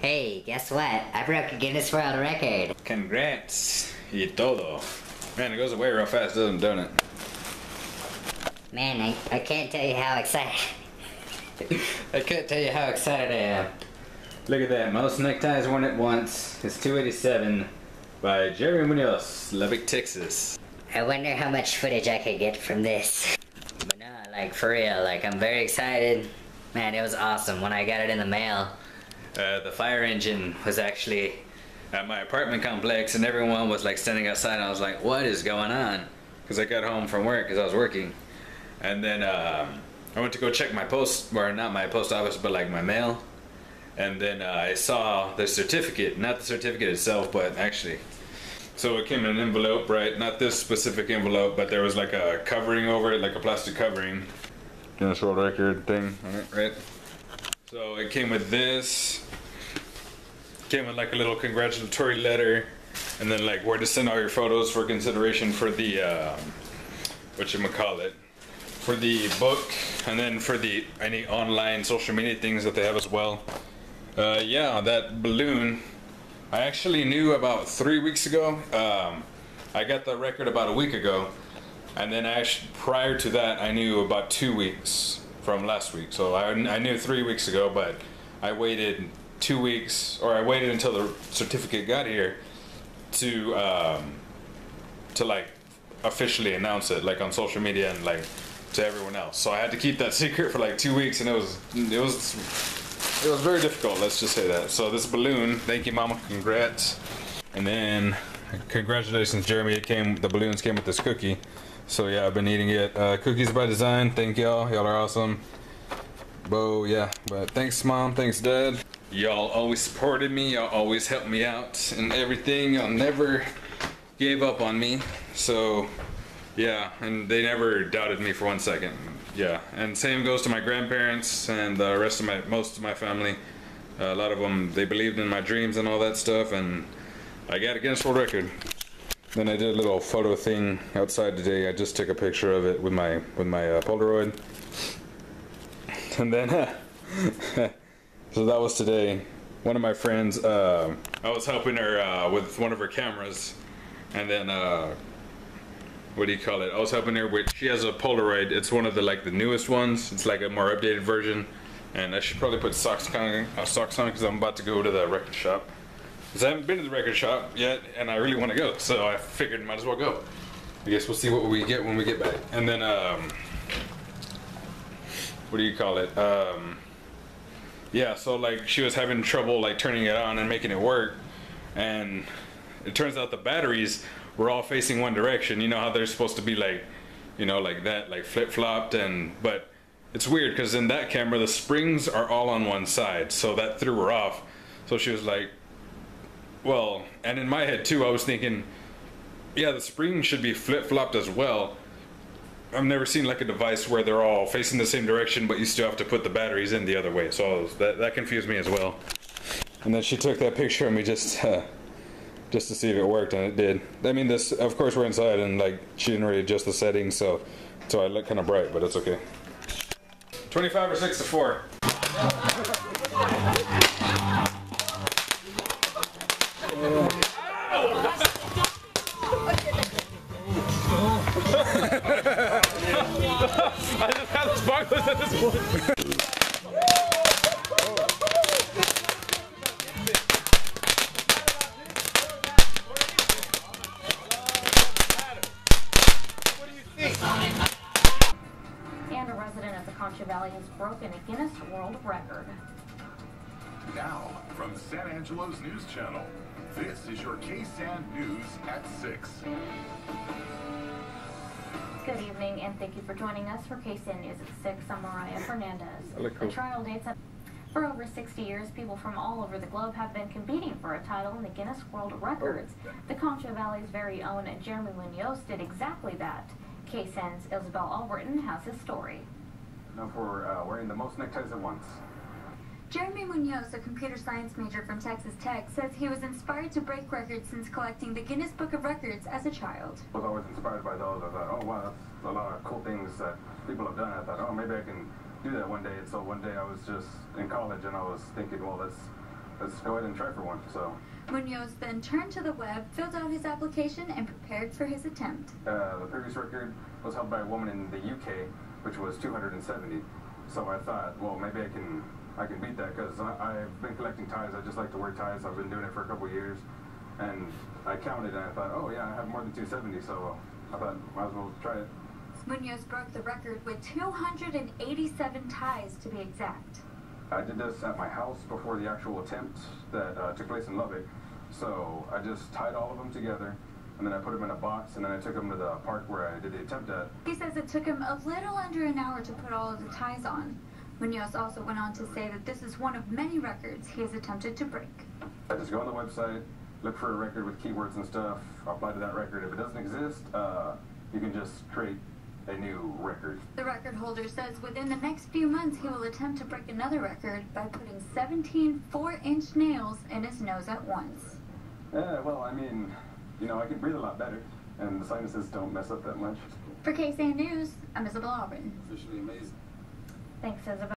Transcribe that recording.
Hey, guess what? I broke a Guinness World Record. Congrats, y todo. Man, it goes away real fast, doesn't, don't it? Man, I, I can't tell you how excited. I can't tell you how excited I am. Look at that, most neckties worn at once. It's 287 by Jerry Munoz, Lubbock, Texas. I wonder how much footage I could get from this. But no, like for real, like I'm very excited. Man, it was awesome when I got it in the mail. Uh, the fire engine was actually at my apartment complex and everyone was like standing outside I was like, what is going on? Because I got home from work because I was working. And then um, I went to go check my post, or not my post office, but like my mail. And then uh, I saw the certificate, not the certificate itself, but actually. So it came in an envelope, right? Not this specific envelope, but there was like a covering over it, like a plastic covering. Guinness World Record thing on it, right? So it came with this. Came with like a little congratulatory letter, and then like where to send all your photos for consideration for the um, what you call it, for the book, and then for the any online social media things that they have as well. Uh, yeah, that balloon. I actually knew about three weeks ago. Um, I got the record about a week ago, and then actually prior to that, I knew about two weeks from last week. So I, I knew three weeks ago, but I waited two weeks, or I waited until the certificate got here to um, to like officially announce it, like on social media and like to everyone else. So I had to keep that secret for like two weeks, and it was it was it was very difficult. Let's just say that. So this balloon, thank you, Mama. Congrats. And then congratulations, Jeremy. It came. The balloons came with this cookie. So yeah, I've been eating it. Uh, cookies by design. Thank y'all. Y'all are awesome. Bo, yeah. But thanks, Mom. Thanks, Dad. Y'all always supported me. Y'all always helped me out and everything. Y'all never gave up on me. So yeah, and they never doubted me for one second. Yeah, and same goes to my grandparents and the rest of my most of my family. Uh, a lot of them they believed in my dreams and all that stuff, and I got a Guinness World Record. Then I did a little photo thing outside today. I just took a picture of it with my with my uh, Polaroid, and then so that was today. One of my friends, uh, I was helping her uh, with one of her cameras, and then uh, what do you call it? I was helping her with. She has a Polaroid. It's one of the like the newest ones. It's like a more updated version, and I should probably put socks on, uh, socks on because I'm about to go to the record shop. Because I haven't been to the record shop yet, and I really want to go, so I figured might as well go. I guess we'll see what we get when we get back. And then, um, what do you call it? Um, yeah, so like she was having trouble like turning it on and making it work, and it turns out the batteries were all facing one direction. You know how they're supposed to be like, you know, like that, like flip flopped, and but it's weird because in that camera the springs are all on one side, so that threw her off. So she was like, well, and in my head too, I was thinking, yeah, the spring should be flip flopped as well. I've never seen like a device where they're all facing the same direction, but you still have to put the batteries in the other way. So was, that that confused me as well. And then she took that picture of me just uh, just to see if it worked, and it did. I mean, this of course we're inside, and like she didn't really adjust the settings, so so I look kind of bright, but it's okay. Twenty-five or six to four. I just had sparklers at this point. And a resident of the Concho Valley has broken a Guinness World Record. Now, from San Angelo's News Channel, this is your KSAN News at 6. Good evening, and thank you for joining us for KSAN News at 6. I'm Mariah Fernandez. look The trial dates up. For over 60 years, people from all over the globe have been competing for a title in the Guinness World Records. The Concho Valley's very own Jeremy Munoz did exactly that. KSAN's Isabel Alberton has his story. known for uh, wearing the most neckties at once. Jeremy Munoz, a computer science major from Texas Tech, says he was inspired to break records since collecting the Guinness Book of Records as a child. I was always inspired by those. I thought, oh wow, that's a lot of cool things that people have done. I thought, oh maybe I can do that one day. And so one day I was just in college and I was thinking, well let's let's go ahead and try for one. So Munoz then turned to the web, filled out his application, and prepared for his attempt. uh, the previous record was held by a woman in the UK, which was 270. So I thought, well, maybe I can I can beat that because I've been collecting ties. I just like to wear ties. I've been doing it for a couple years, and I counted and I thought, oh yeah, I have more than 270. So I thought, might as well try it. Munoz broke the record with 287 ties to be exact. I did this at my house before the actual attempt that uh, took place in Lubbock. So I just tied all of them together, and then I put them in a box, and then I took them to the park where I did the attempt at. He says it took him a little under an hour to put all of the ties on. Munoz also went on to say that this is one of many records he has attempted to break. I just go on the website, look for a record with keywords and stuff, apply to that record. If it doesn't exist, uh, you can just create a new record. The record holder says within the next few months he will attempt to break another record by putting 17 4-inch nails in his nose at once. Yeah, well, I mean, you know, I can breathe a lot better, and the sinuses don't mess up that much. For KSAN News, I'm Isabel Auburn. Officially amazing. Thanks, Isabel.